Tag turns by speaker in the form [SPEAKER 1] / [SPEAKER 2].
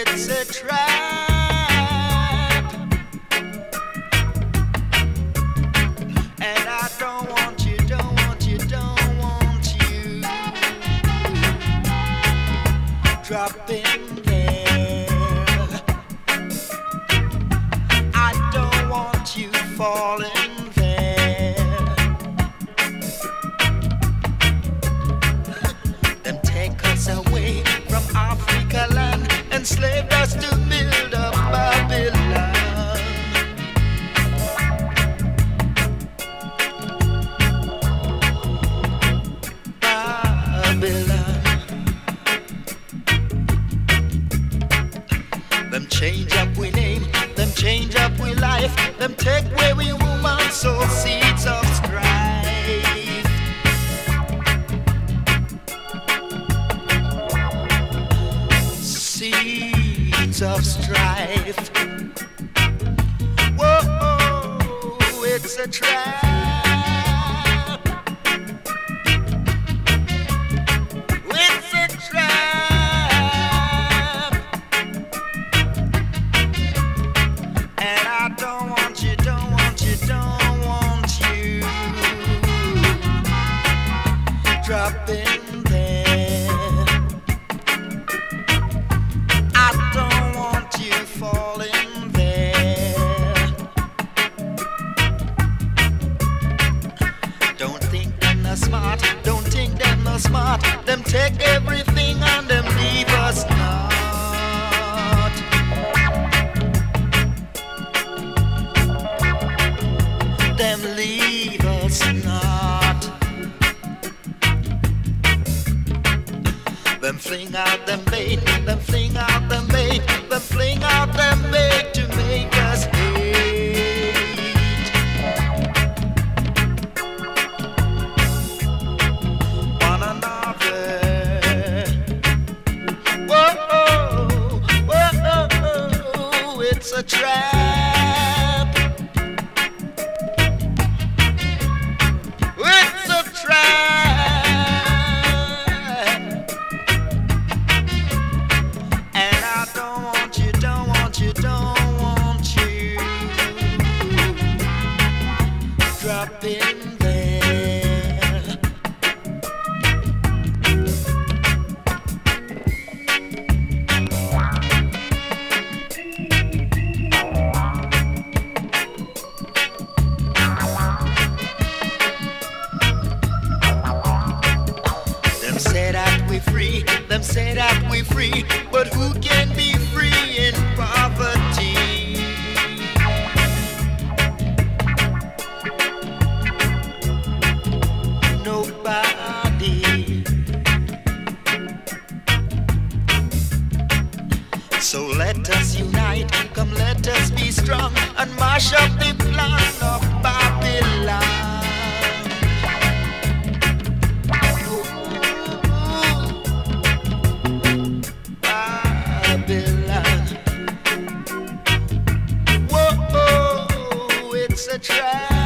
[SPEAKER 1] It's a trap. Enslaved us to build up Babylon. Babylon. Them change up we name, them change up we life, them take away we woman, so seeds Of strife. Whoa, it's a trap. It's a trap. And I don't want you, don't want you, don't want you. Drop smart, don't think them not smart. Them take everything and them leave us not. Them leave us not. Them fling out them bait, them fling out them bait, them fling out them bait to make Them say that we free, them say that we free, but who can be free in poverty? Let us unite, come let us be strong and mash up the plan of Babylon. Babylon. Whoa, it's a trap.